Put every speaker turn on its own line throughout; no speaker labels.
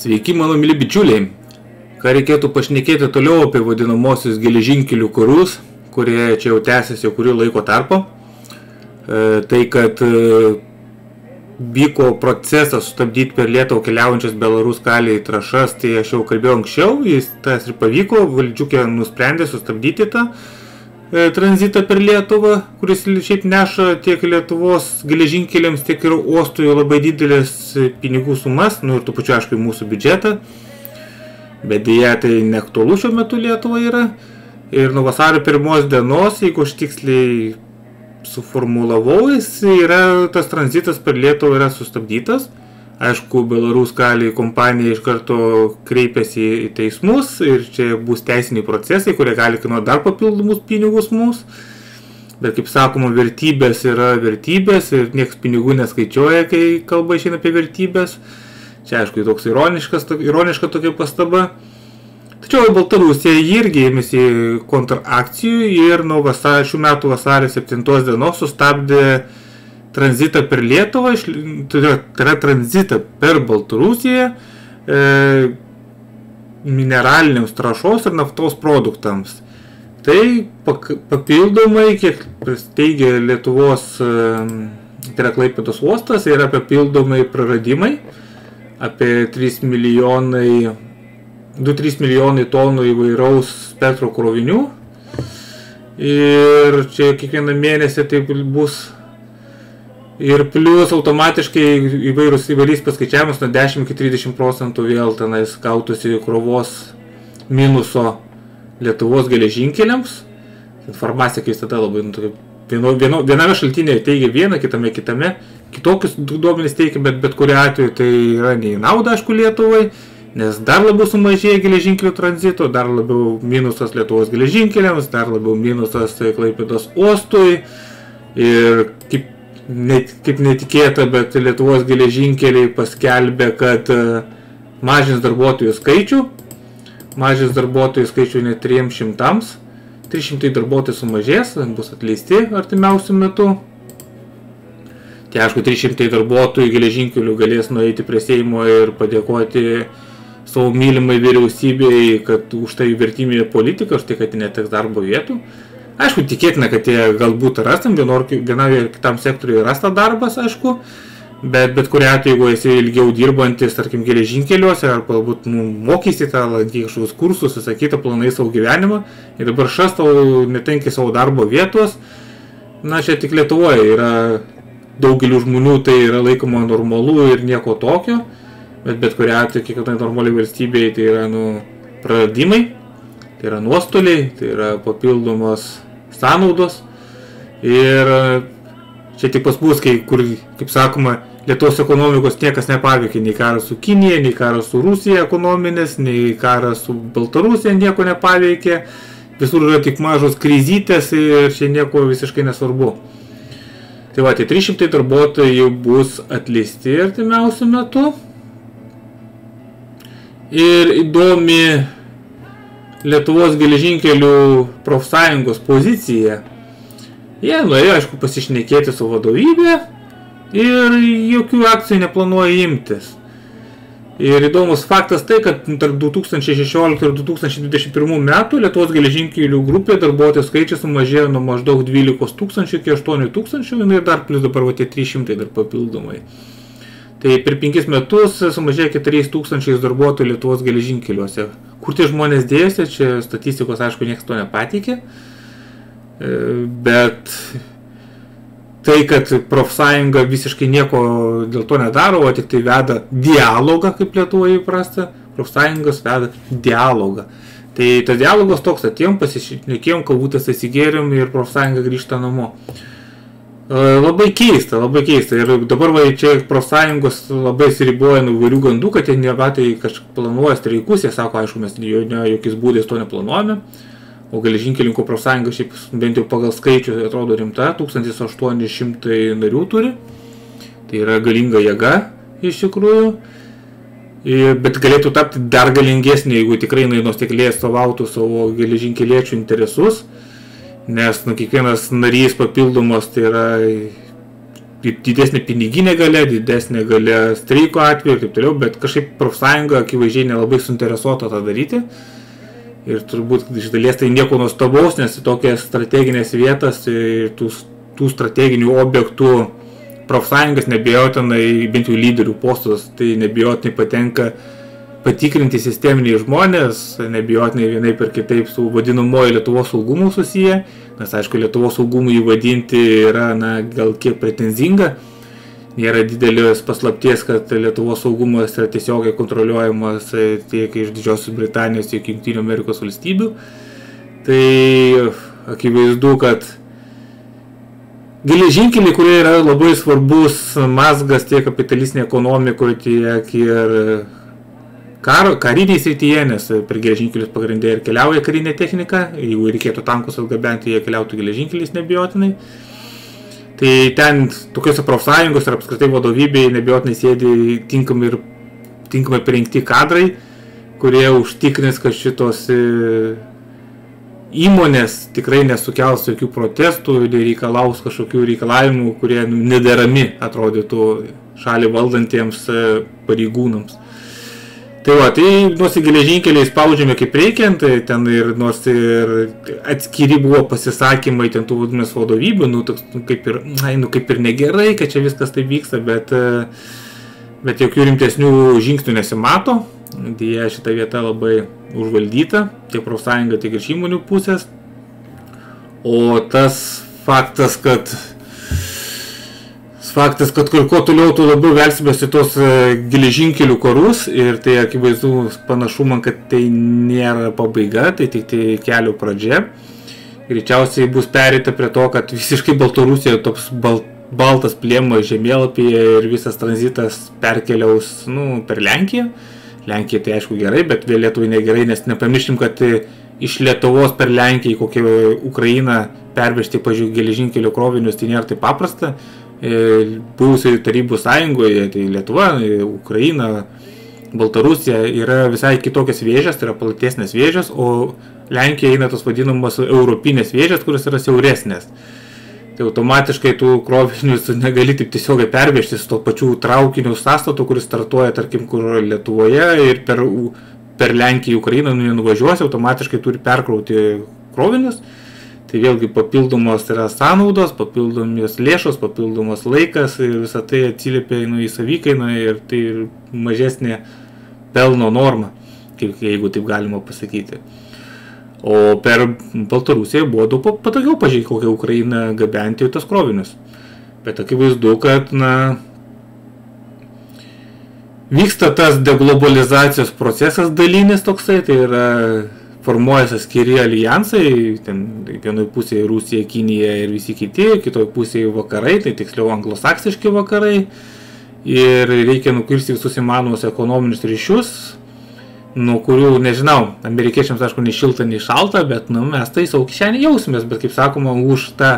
Sveiki, mano mili bičiuliai. Ką reikėtų pašnekėti toliau apie vadinamosius geležinkelių karus, kurie čia jau tęsiasi jau kurį laiko tarpo. E, tai, kad e, vyko procesas sustabdyti per Lietuvą keliaujančias Belarus kaliai trašas, tai aš jau kalbėjau anksčiau, jis tas ir pavyko, valdžiukė nusprendė sustabdyti tą e, tranzitą per Lietuvą, kuris šiaip neša tiek Lietuvos geležinkeliams, tiek ir uostui labai didelės pinigų sumas, nu ir tu pačiu aišku į mūsų biudžetą. Bet dėja tai neaktualu šiuo metu Lietuva yra. Ir nuo vasario pirmos dienos, jeigu aš tiksliai suformulavau, jis yra, tas tranzitas per Lietuvą yra sustabdytas. Aišku, Belarus kali kompanija iš karto kreipėsi į teismus ir čia bus teisiniai procesai, kurie gali kainuoti dar papildomus pinigus mūsų. Bet kaip sakoma, vertybės yra vertybės ir niekas pinigų neskaičiuoja, kai kalba išeina apie vertybės. Čia aišku, toks ironiškas, ironiška tokia pastaba. Tačiau Baltarusija irgi ėmėsi kontrakcijų ir nuo vasar, šių metų vasario 7 dienos sustabdė tranzitą per Lietuvą, tai tai yra tranzitą per Baltarusiją e, mineraliniams trašos ir naftos produktams. Tai papildomai, kiek teigia Lietuvos, e, tai yra Klaipėdos uostas, yra papildomai praradimai apie 3 milijonai, 2-3 milijonai tonų įvairaus spektro krovinių. Ir čia kiekvieną mėnesį taip bus. Ir plus automatiškai įvairūs įvairiais paskaičiavimus nuo 10 iki 30 procentų vėl tenais gautųsi krovos minuso Lietuvos geležinkeliams. Informacija, kai visada labai nu, vieno, vieno, viename šaltinėje teigia vieną, kitame kitame kitokius duomenys teikia, bet bet kuriu atveju tai yra nei nauda, aišku, Lietuvai, nes dar labiau sumažėja geležinkelių tranzito, dar labiau minusas Lietuvos geležinkeliams, dar labiau minusas Klaipėdos uostui ir kaip, net, kaip netikėta, bet Lietuvos geležinkeliai paskelbė, kad e, mažins darbuotojų skaičių, mažins darbuotojų skaičių net 300, 300 darbuotojų sumažės, bus atleisti artimiausių metų. Tai aišku, 300 darbuotojų geležinkelių galės nueiti prie Seimo ir padėkoti savo mylimai vyriausybei, kad už tai vertiminė politika, už tai, kad neteks darbo vietų. Aišku, tikėtina, kad jie galbūt rastam, vienam ir kitam sektoriui rasta darbas, aišku, bet bet kuriu atveju, jeigu esi ilgiau dirbantis, tarkim, geležinkeliuose, ar galbūt nu, mokysi tą, lankyk kažkokius kursus, visakytą planai savo gyvenimą ir dabar šas tau netenki savo darbo vietos, na, čia tik Lietuvoje yra daugeliu žmonių tai yra laikoma normalu ir nieko tokio, bet bet kuria atveju kiekvienai normaliai valstybei tai yra nu, praradimai, tai yra nuostoliai, tai yra papildomos sąnaudos ir čia tik pas mus, kai, kur, kaip sakoma, Lietuvos ekonomikos niekas nepaveikė, nei karas su Kinija, nei karas su Rusija ekonominės, nei karas su Baltarusija nieko nepaveikė, visur yra tik mažos krizytės ir čia nieko visiškai nesvarbu. Tai va, tai 300 darbuotojai jau bus atleisti artimiausių metų. Ir įdomi Lietuvos geležinkelių profsąjungos pozicija. Jie norėjo, aišku, pasišnekėti su vadovybė ir jokių akcijų neplanuoja imtis. Ir įdomus faktas tai, kad tarp 2016 ir 2021 metų Lietuvos geležinkelių grupė darbuotojų skaičius sumažėjo nuo maždaug 12 tūkstančių iki 8 tūkstančių ir dar plus dabar va, tie 300 dar papildomai. Tai per 5 metus sumažėjo 4 tūkstančiais darbuotojų Lietuvos geležinkeliuose. Kur tie žmonės dėjosi, čia statistikos aišku niekas to nepatikė, e, bet tai, kad profsąjunga visiškai nieko dėl to nedaro, o tik tai veda dialogą, kaip Lietuvoje įprasta, profsąjungos veda dialogą. Tai tas dialogas toks, atėjom, pasišnekėjom, kalbutės įsigėrėm ir profsąjunga grįžta namo. Labai keista, labai keista. Ir dabar va, čia profsąjungos labai siriboja nuo įvairių gandų, kad jie nebatai kažkaip planuoja streikus, jie sako, aišku, mes jo, ne, jokiais būdais to neplanuojame. O geležinkelininkų profsąjunga šiaip bent jau pagal skaičių atrodo rimta, 1800 narių turi. Tai yra galinga jėga iš tikrųjų. Bet galėtų tapti dar galingesnė, jeigu tikrai jinai nuostekliai atstovautų savo geležinkeliečių interesus. Nes nu, kiekvienas narys papildomas tai yra didesnė piniginė galia, didesnė galia streiko atveju ir taip toliau, bet kažkaip profsąjunga akivaizdžiai nelabai suinteresuota tą daryti. Ir turbūt iš dalies tai nieko nuostabaus, nes tokias strateginės vietas ir tų, tų strateginių objektų profsąjungas nebejotinai, bent jau lyderių postus, tai nebejotinai patenka patikrinti sisteminiai žmonės, nebijotinai vienai per kitaip su vadinamoju Lietuvos saugumu susiję, nes aišku, Lietuvos saugumų įvadinti yra, na, gal kiek pretenzinga, nėra didelės paslapties, kad Lietuvos saugumas yra tiesiogiai kontroliuojamas tiek iš Didžiosios Britanijos, tiek Junktinių Amerikos valstybių. Tai akivaizdu, kad geležinkeliai, kurie yra labai svarbus mazgas tiek kapitalistinė ekonomikoje, tiek ir karo, kariniai srityje, nes per geležinkelius pagrindė ir keliauja karinė technika, jeigu reikėtų tankus atgabenti, jie keliautų geležinkeliais nebijotinai. Tai ten tokiuose profsąjungos ir apskritai vadovybėje nebijotinai sėdi tinkamai ir tinkamai parinkti kadrai, kurie užtikrins, kad šitos e, įmonės tikrai nesukels jokių protestų, reikalaus kažkokių reikalavimų, kurie nederami atrodytų šalį valdantiems e, pareigūnams. Tai va, tai nors į geležinkelį spaudžiame kaip reikiant, tai ten ir nors ir atskiri buvo pasisakymai ten tų vadinamės vadovybių, nu, toks, nu, kaip ir, ai, nu, kaip ir negerai, kad čia viskas taip vyksta, bet, bet jokių rimtesnių žingsnių nesimato. Dėja, šita vieta labai užvaldyta, tiek profsąjunga, tiek iš įmonių pusės. O tas faktas, kad faktas, kad kuo toliau, tuo labiau velsimės į tos e, geležinkelių karus ir tai akivaizdu panašu man, kad tai nėra pabaiga, tai tik tai kelio pradžia. Greičiausiai bus perėta prie to, kad visiškai Baltarusija toks bal, baltas plėmo žemėlapyje ir visas tranzitas perkeliaus nu, per Lenkiją. Lenkija tai aišku gerai, bet vėl Lietuvai negerai, nes nepamirškim, kad iš Lietuvos per Lenkiją į kokią Ukrainą pervežti, pažiūrėjau, geležinkelio krovinius, tai nėra taip paprasta. Buvusioje Tarybų sąjungoje, tai Lietuva, Ukraina, Baltarusija yra visai kitokios vėžės, tai yra platesnės vėžės, o Lenkija eina tos vadinamos europinės vėžės, kurios yra siauresnės. Tai automatiškai tų krovinius negali taip tiesiogiai pervežti su to pačiu traukiniu sąstatu, kuris startuoja, tarkim, kur Lietuvoje ir per, per Lenkiją, Ukrainą nenuvažiuosi, automatiškai turi perkrauti krovinius Tai vėlgi papildomos yra sąnaudos, papildomos lėšos, papildomos laikas ir visą tai atsiliepia nu, į savikainą ir tai mažesnė pelno norma, kaip, jeigu taip galima pasakyti. O per Baltarusiją buvo daug patogiau pažiūrėti, kokią Ukrainą gabenti tos krovinius. Bet akivaizdu, kad na, vyksta tas deglobalizacijos procesas dalinis toksai, tai yra formuojasi atskiri alijansai, ten vienoje pusėje Rusija, Kinija ir visi kiti, kitoje pusėje vakarai, tai tiksliau anglosaksiški vakarai. Ir reikia nukirsti visus įmanomus ekonominius ryšius, nuo kurių, nežinau, amerikiečiams, aišku, nei šilta, nei šalta, bet nu, mes tai savo kišenį jausimės, bet kaip sakoma, už tą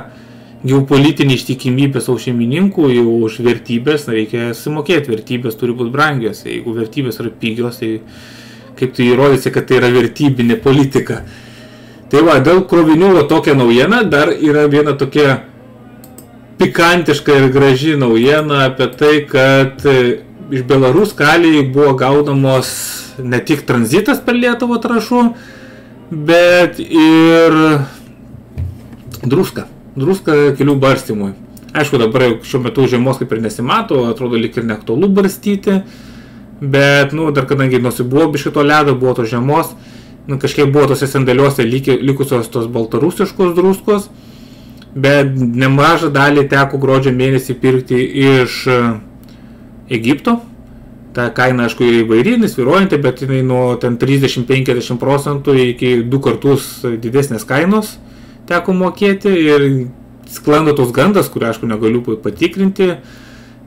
geopolitinį ištikimybę savo šeimininkų, už vertybės reikia sumokėti, vertybės turi būti brangios, jeigu vertybės yra pigios, tai kaip tu įrodysi, kad tai yra vertybinė politika. Tai va, dėl krovinių va, tokia naujiena, dar yra viena tokia pikantiška ir graži naujiena apie tai, kad e, iš Belarus kaliai buvo gaunamos ne tik tranzitas per Lietuvą trašų, bet ir druska. Druska kelių barstymui. Aišku, dabar šiuo metu žiemos kaip ir nesimato, atrodo lik ir neaktualu barstyti bet, nu, dar kadangi nusibuvo bišito ledo, buvo tos žiemos, nu, kažkiek buvo tose sandėliuose likusios tos baltarusiškos druskos, bet nemažą dalį teko gruodžio mėnesį pirkti iš e, Egipto. Ta kaina, aišku, įvairi, nesviruojanti, bet jinai nuo 30-50 procentų iki du kartus didesnės kainos teko mokėti ir sklando tos gandas, kurį, aišku, negaliu patikrinti,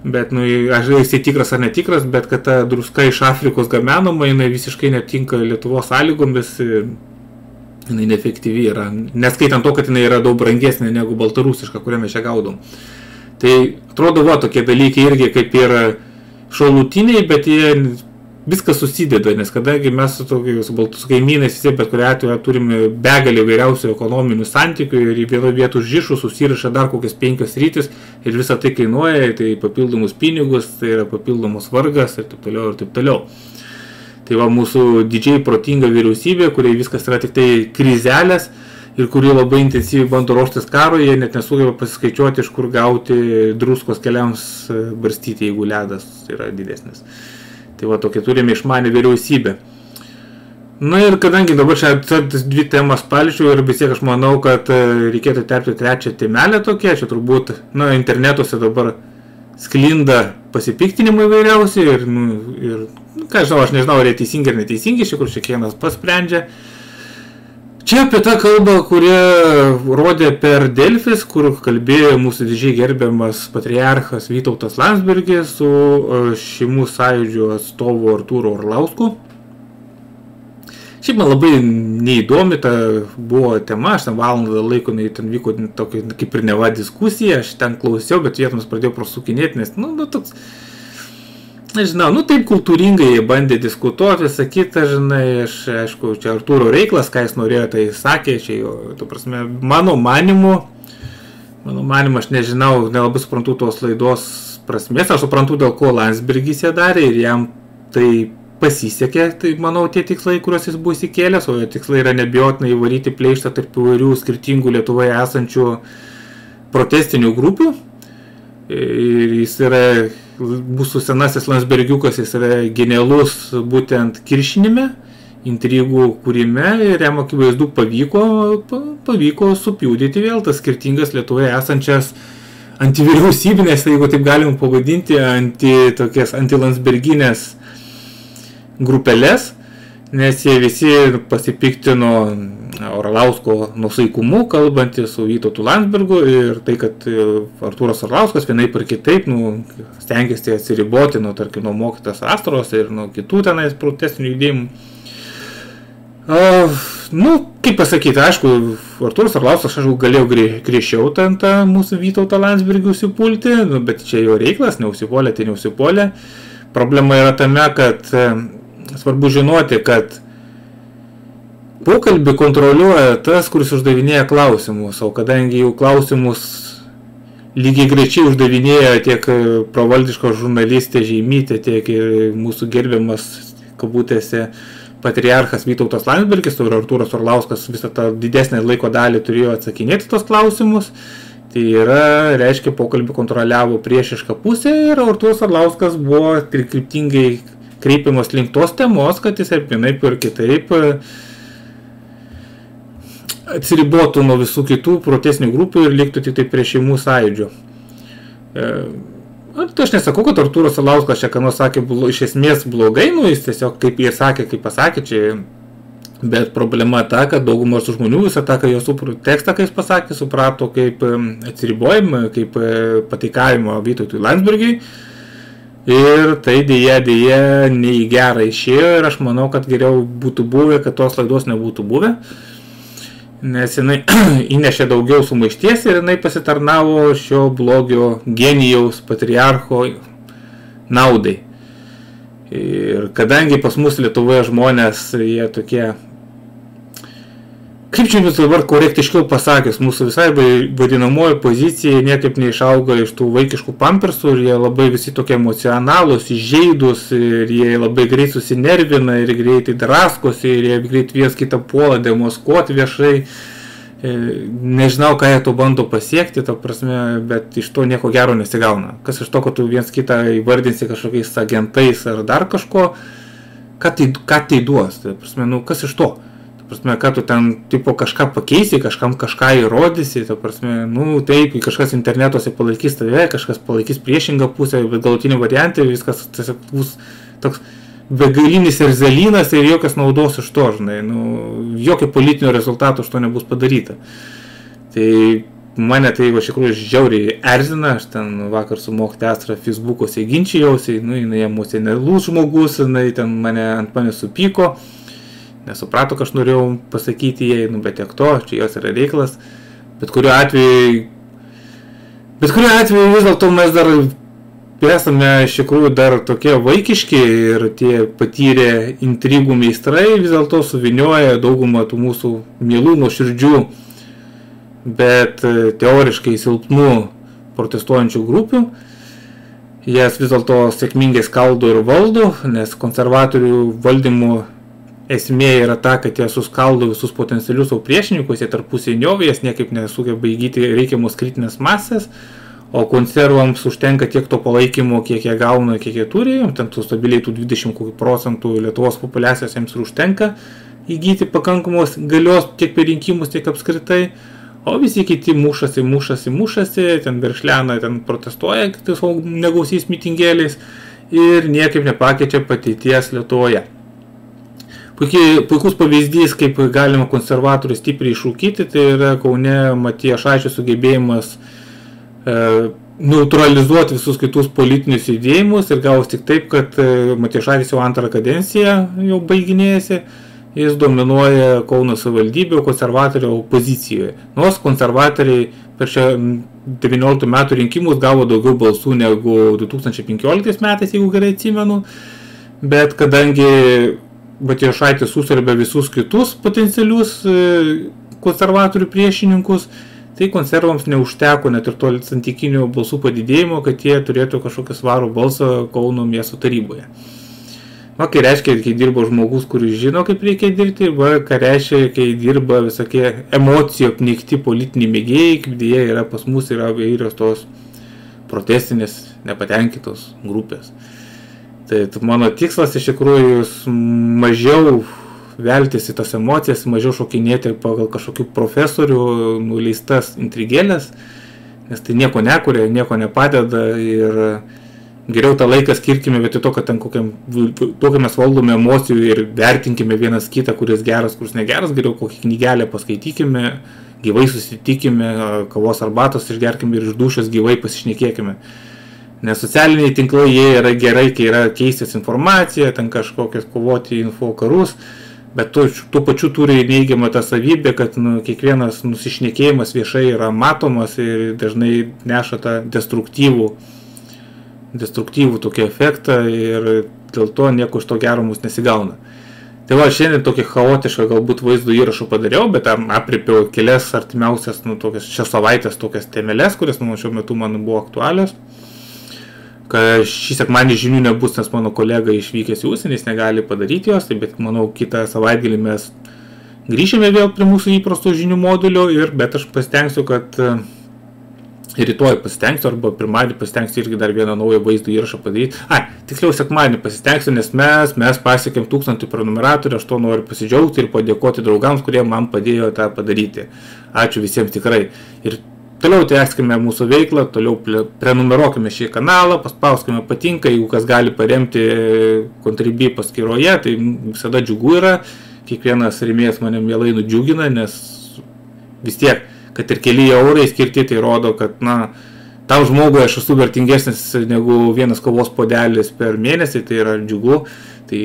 Bet, nu, aš esi tikras ar netikras, bet kad ta druska iš Afrikos gamenama, jinai visiškai netinka Lietuvos sąlygomis, jinai neefektyvi yra, neskaitant to, kad jinai yra daug brangesnė negu baltarusiška, kurią mes čia gaudom. Tai atrodo, va, tokie dalykai irgi kaip ir šalutiniai, bet jie viskas susideda, nes kadangi mes su, tokiu, su, su kaimynais visi bet kuriu atveju turime begalį vairiausių ekonominių santykių ir į vieną vietą užžišų susiraša dar kokias penkios rytis ir visą tai kainuoja, tai papildomus pinigus, tai yra papildomus vargas ir taip toliau ir taip toliau. Tai va mūsų didžiai protinga vyriausybė, kuriai viskas yra tik tai krizelės ir kuri labai intensyviai bando ruoštis karo, jie net nesugeba pasiskaičiuoti, iš kur gauti druskos keliams barstyti, jeigu ledas yra didesnis. Tai va tokia turime išmanę vyriausybę. Na ir kadangi dabar čia dvi temas palčiau ir vis tiek aš manau, kad e, reikėtų terpti trečią temelę tokia, čia turbūt, na, internetuose dabar sklinda pasipiktinimai vairiausi ir, nu, ir, ką žinau, aš nežinau, ar jie teisingi ar neteisingi, iš tikrųjų kiekvienas pasprendžia. Čia apie tą kalbą, kurie rodė per Delfis, kur kalbėjo mūsų didžiai gerbiamas patriarchas Vytautas Landsbergis su e, šeimų sąjūdžio atstovu Artūro Orlausku. Šiaip man labai neįdomi ta buvo tema, aš ten valandą laiko, ten vyko tokia kaip ir neva diskusija, aš ten klausiau, bet vietomis pradėjau prasukinėti, nes, nu, nu toks nežinau, nu taip kultūringai jie bandė diskutuoti, kitą, žinai, aš, aišku, čia Artūro reiklas, ką jis norėjo, tai sakė, čia jo, tu prasme, mano manimu, mano manimu, aš nežinau, nelabai suprantu tos laidos prasmės, aš suprantu, dėl ko Landsbergis ją darė ir jam tai pasisekė, tai manau, tie tikslai, kuriuos jis buvo įsikėlęs, o jo tikslai yra nebijotinai įvaryti pleištą tarp įvairių skirtingų Lietuvoje esančių protestinių grupių. Ir jis yra mūsų senasis Landsbergiukas jis yra genialus būtent kiršinime, intrigų kūrime ir jam akivaizdu pavyko, pavyko supjūdyti vėl tas skirtingas Lietuvoje esančias antivyriausybinės, jeigu taip galim pavadinti, anti, tokias antilandsberginės grupelės nes jie visi pasipiktino Orlausko nusaikumu, kalbantį su Vytautu Landsbergu ir tai, kad e, Artūras Orlauskas vienaip ir kitaip nu, stengiasi atsiriboti nuo, tarkim, nuo mokytas Astros ir nuo kitų tenais protestinių judėjimų. Uh, nu, kaip pasakyti, aišku, Artūras Orlauskas, aš galėjau griežčiau ten tą mūsų Vytautą Landsbergį užsipulti, nu, bet čia jo reiklas, neužsipolė, tai neužsipolė. Problema yra tame, kad uh, svarbu žinoti, kad pokalbį kontroliuoja tas, kuris uždavinėja klausimus, o kadangi jau klausimus lygiai greičiai uždavinėja tiek provaldiško žurnalistė Žeimytė, tiek ir mūsų gerbiamas, kabutėse, patriarchas Vytautas Landsbergis ir Artūras Orlauskas visą tą didesnę laiko dalį turėjo atsakinėti tos klausimus. Tai yra, reiškia, pokalbį kontroliavo priešišką pusę ir Artūras Orlauskas buvo kryptingai kreipiamas link tos temos, kad jis ir vienaip ir kitaip e, atsiribotų nuo visų kitų protestinių grupių ir liktų tik tai prie šeimų sąjūdžio. E, tai aš nesakau, kad Artūras Salauskas čia ką nors sakė blo, iš esmės blogai, nu jis tiesiog kaip jie sakė, kaip pasakė, čia Bet problema ta, kad daugumas žmonių visą tą, ką jo tekstą, kai jis pasakė, suprato kaip e, atsiribojimą, kaip pateikavimo Vytautui Landsbergiai. Ir tai dėja, dėja, ne į gerą išėjo ir aš manau, kad geriau būtų buvę, kad tos laidos nebūtų buvę. Nes jinai įnešė daugiau sumaišties ir jinai pasitarnavo šio blogio genijaus patriarcho naudai. Ir kadangi pas mus Lietuvoje žmonės, jie tokie Kaip čia jums dabar korektiškiau pasakius, mūsų visai vadinamoji pozicija niekaip neišauga iš tų vaikiškų pampersų ir jie labai visi tokie emocionalūs, įžeidus ir jie labai greit susinervina ir greitai draskosi ir jie greit viens kitą puola demaskuoti viešai. E, nežinau, ką jie to bando pasiekti, ta prasme, bet iš to nieko gero nesigauna. Kas iš to, kad tu viens kitą įvardinsi kažkokiais agentais ar dar kažko, ką tai, ką tai duos? Tai prasme, nu, kas iš to? Prasme, kad tu ten tipo kažką pakeisi, kažkam kažką įrodysi, ta prasme, nu taip, kažkas internetuose palaikys tave, kažkas palaikys priešingą pusę, bet galutinį variantą viskas tiesiog bus toks begalinis ir zelynas ir jokios naudos iš to, žinai, nu, jokio politinio rezultato iš to nebus padaryta. Tai mane tai va iš tikrųjų žiauriai erzina, aš ten vakar su mokytė Astra Facebook'ose ginčijausi, nu, jinai emocionalus žmogus, jinai ten mane ant manęs supyko nesuprato, ką aš norėjau pasakyti jai, nu bet tiek to, čia jos yra reikalas. Bet kuriuo atveju, bet kuriuo atveju vis dėlto mes dar esame iš tikrųjų dar tokie vaikiški ir tie patyrę intrigų meistrai vis dėlto suvinioja daugumą tų mūsų mielų nuoširdžių, bet e, teoriškai silpnų protestuojančių grupių. Jas vis dėlto sėkmingai skaldo ir valdo, nes konservatorių valdymo esmė yra ta, kad jie suskaldo visus potencialius savo priešininkus, jie tarpusai niovės, niekaip nesugeba įgyti reikiamos kritinės masės, o konservams užtenka tiek to palaikymo, kiek jie gauna, kiek jie turi, ten tų stabiliai tų 20 procentų Lietuvos populiacijos jiems ir užtenka įgyti pakankamos galios tiek per rinkimus, tiek apskritai. O visi kiti mušasi, mušasi, mušasi, ten veršlena, ten protestuoja savo negausiais mitingėliais ir niekaip nepakeičia patyties Lietuvoje. Puikiai, puikus pavyzdys, kaip galima konservatorius stipriai iššūkyti, tai yra Kaune Matija Šaičio sugebėjimas e, neutralizuoti visus kitus politinius judėjimus ir gavus tik taip, kad e, Matija Šaitis jau antrą kadenciją jau baiginėjasi jis dominuoja Kauno savivaldybė konservatorių opozicijoje. Nors konservatoriai per šią 19 metų rinkimus gavo daugiau balsų negu 2015 metais, jeigu gerai atsimenu, bet kadangi Batijošaitis susarbė visus kitus potencialius e, konservatorių priešininkus, tai konservams neužteko net ir to santykinio balsų padidėjimo, kad jie turėtų kažkokį svarų balsą Kauno miesto taryboje. Va, kai reiškia, kai dirba žmogus, kuris žino, kaip reikia dirbti, va, ką reiškia, kai dirba visokie emocijų apnikti politiniai mėgėjai, kaip dėja yra pas mus, yra įvairios tos protestinės, nepatenkintos grupės. Tai mano tikslas iš tikrųjų mažiau veltis į tas emocijas, mažiau šokinėti pagal kažkokių profesorių nuleistas intrigėlės, nes tai nieko nekuria, nieko nepadeda ir geriau tą laiką skirkime vietoj to, kad ten kokiam, tokiam mes valdome emocijų ir vertinkime vienas kitą, kuris geras, kuris negeras, geriau kokią knygelę paskaitykime, gyvai susitikime, kavos arbatos išgerkime ir iš dušės gyvai pasišnekėkime. Nes socialiniai tinklai jie yra gerai, kai yra keistis informacija, ten kažkokias kovoti info karus, bet tuo, tuo pačiu turi neigiamą tą savybę, kad nu, kiekvienas nusišnekėjimas viešai yra matomas ir dažnai neša tą destruktyvų destruktyvų tokį efektą ir dėl to nieko iš to gero mums nesigauna. Tai va, šiandien tokį chaotišką galbūt vaizdo įrašą padariau, bet apripiau kelias artimiausias, nu, tokias šią savaitės tokias temelės, kurias, nu, šiuo metu man buvo aktualios. Kad šį sekmanį žinių nebus, nes mano kolega išvykęs į užsienį, jis negali padaryti jos, tai bet manau, kitą savaitgalį mes grįšime vėl prie mūsų įprasto žinių modulio, ir, bet aš pasitengsiu, kad rytoj pasitengsiu arba pirmadienį pasitengsiu irgi dar vieną naują vaizdo įrašą padaryti. Ai, tiksliau sekmadienį pasitengsiu, nes mes, mes pasiekėm tūkstantį prenumeratorių, aš to noriu pasidžiaugti ir padėkoti draugams, kurie man padėjo tą padaryti. Ačiū visiems tikrai. Ir toliau tęskime mūsų veiklą, toliau prenumeruokime šį kanalą, paspauskime patinka, jeigu kas gali paremti Contribui paskyroje, tai visada džiugu yra, kiekvienas rėmėjas mane mielai nudžiugina, nes vis tiek kad ir keli eurai skirti, tai rodo, kad, na, tam žmogui aš esu vertingesnis negu vienas kovos podelis per mėnesį, tai yra džiugu, tai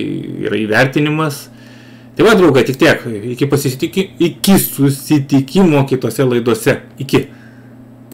yra įvertinimas. Tai va, draugai, tik tiek. Iki, iki susitikimo kitose laidose. Iki.